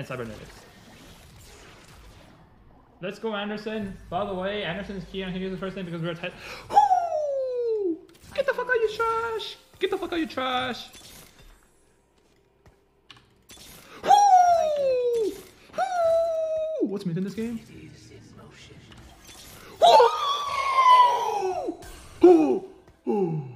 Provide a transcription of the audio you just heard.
and cybernetics. Let's go, Anderson. By the way, Anderson is key use the first name because we're tight. Get the fuck out, you trash! Get the fuck out, you trash! What's mid in this game? Ooh!